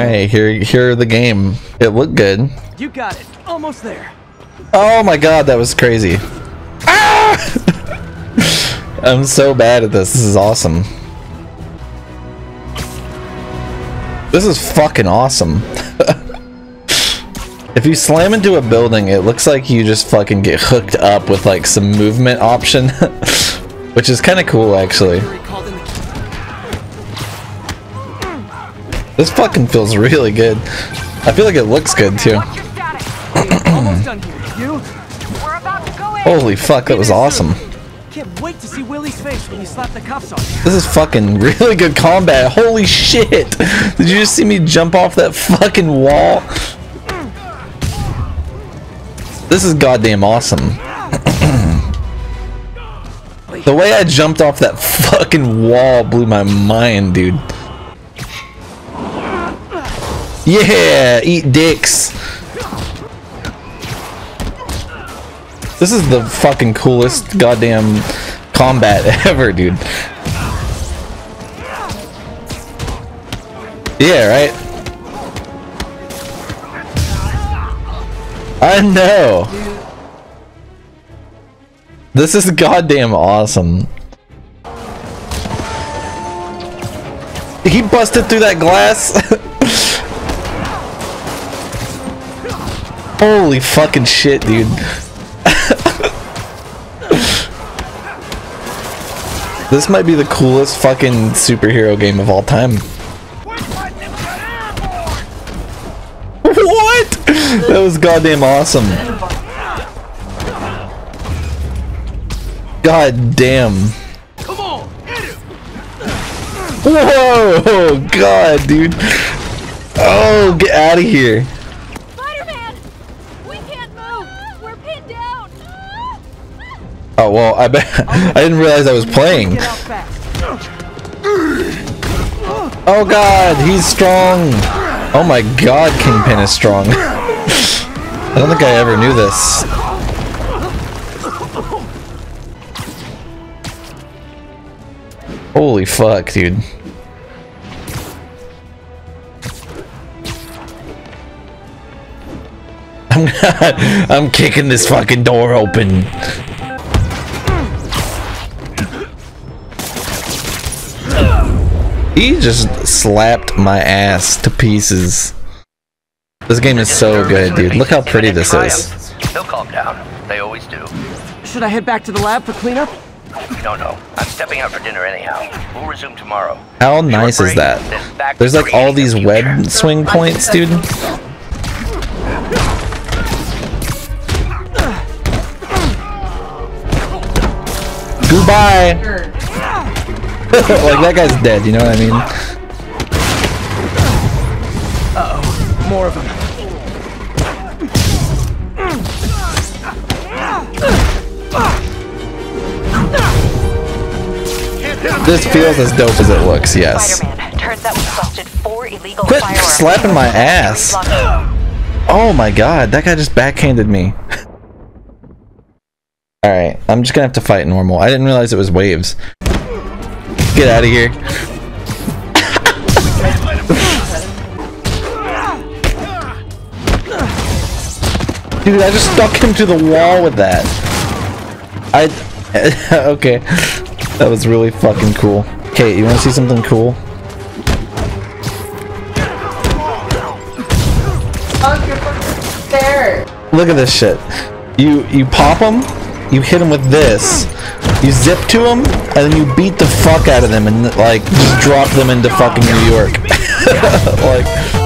Alright, here here the game. It looked good. You got it. Almost there. Oh my god, that was crazy. Ah! I'm so bad at this. This is awesome. This is fucking awesome. if you slam into a building, it looks like you just fucking get hooked up with like some movement option. Which is kind of cool, actually. This fucking feels really good. I feel like it looks good, too. Almost done here. You? We're about to go in. Holy fuck, that was awesome. Can't wait to see Willie's face when you slap the cuffs on. This is fucking really good combat. Holy shit! Did you just see me jump off that fucking wall? This is goddamn awesome. the way I jumped off that fucking wall blew my mind, dude. Yeah, eat dicks. This is the fucking coolest goddamn combat ever, dude. Yeah, right? I know. This is goddamn awesome. He busted through that glass. Holy fucking shit, dude. this might be the coolest fucking superhero game of all time. What? That was goddamn awesome. God damn. Whoa! God, dude. Oh, get out of here. Oh, well, I bet I didn't realize I was playing. Oh god, he's strong. Oh my god, Kingpin is strong. I don't think I ever knew this. Holy fuck, dude. I'm I'm kicking this fucking door open. He just slapped my ass to pieces. This game is so good, dude. Look how pretty this is. They'll calm down. They always do. Should I head back to the lab for cleanup? No, no. I'm stepping out for dinner anyhow. We'll resume tomorrow. How Short nice is that? There's like all these the web swing points, dude. Goodbye. like that guy's dead. You know what I mean? Uh oh, More of them. This feels as dope as it looks. Yes. Turns out busted four illegal Quit firearms. slapping my ass. Oh my god, that guy just backhanded me. Alright, I'm just gonna have to fight normal. I didn't realize it was waves. Get out of here. Dude, I just stuck him to the wall with that. I... okay. That was really fucking cool. Kate, you wanna see something cool? Look at this shit. You you pop them, you hit them with this, you zip to them, and then you beat the fuck out of them and like just drop them into fucking New York. like